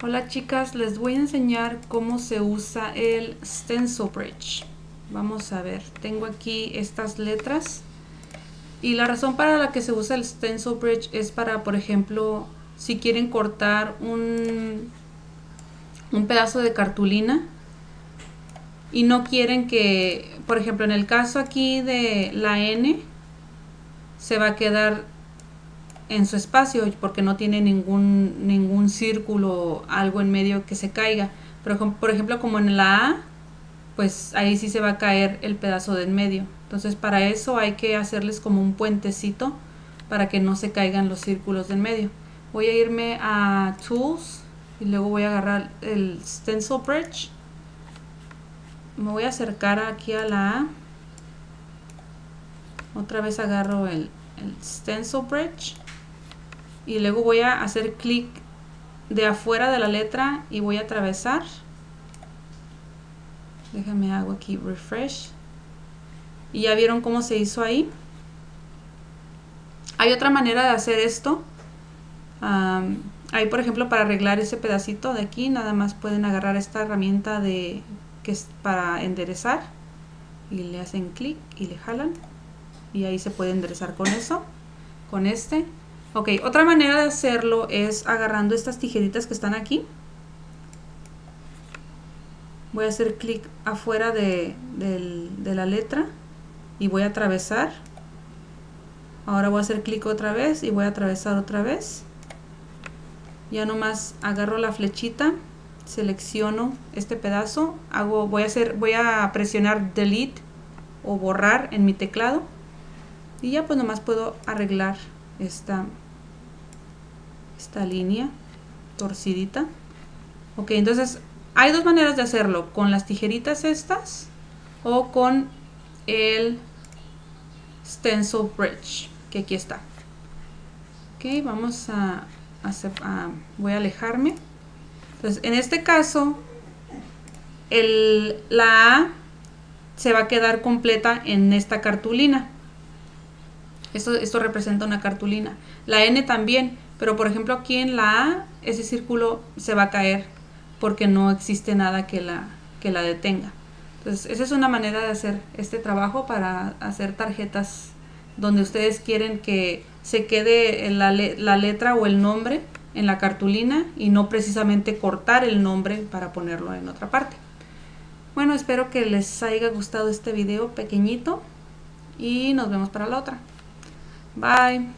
Hola chicas, les voy a enseñar cómo se usa el Stencil Bridge. Vamos a ver, tengo aquí estas letras. Y la razón para la que se usa el Stencil Bridge es para, por ejemplo, si quieren cortar un, un pedazo de cartulina y no quieren que, por ejemplo, en el caso aquí de la N, se va a quedar en su espacio porque no tiene ningún, ningún círculo, algo en medio que se caiga. Pero, por ejemplo, como en la A, pues ahí sí se va a caer el pedazo de en medio. Entonces para eso hay que hacerles como un puentecito para que no se caigan los círculos de en medio. Voy a irme a Tools y luego voy a agarrar el Stencil Bridge. Me voy a acercar aquí a la A. Otra vez agarro el, el Stencil Bridge y luego voy a hacer clic de afuera de la letra y voy a atravesar. Déjame hago aquí refresh. Y ya vieron cómo se hizo ahí hay otra manera de hacer esto. Ahí por ejemplo para arreglar ese pedacito de aquí nada más pueden agarrar esta herramienta de que es para enderezar. Y le hacen clic y le jalan. Y ahí se puede enderezar con eso con este Ok, otra manera de hacerlo es agarrando estas tijeritas que están aquí. Voy a hacer clic afuera de, la letra y voy a atravesar. Ahora voy a hacer clic otra vez y voy a atravesar otra vez. Ya nomás agarro la flechita, selecciono este pedazo, hago, voy a hacer, voy a presionar delete o borrar en mi teclado y ya pues nomás puedo arreglar esta, esta línea torcidita. Ok, entonces hay dos maneras de hacerlo, con las tijeritas estas o con el stencil bridge, que aquí está. Ok, vamos a, hacer, voy a alejarme. Entonces, en este caso, el, la A se va a quedar completa en esta cartulina. Esto, representa una cartulina. La N también, pero por ejemplo aquí en la A, ese círculo se va a caer porque no existe nada que la, que la detenga. Entonces, esa es una manera de hacer este trabajo para hacer tarjetas donde ustedes quieren que se quede la, la letra o el nombre en la cartulina y no precisamente cortar el nombre para ponerlo en otra parte. Bueno, espero que les haya gustado este video pequeñito y nos vemos para la otra. Bye.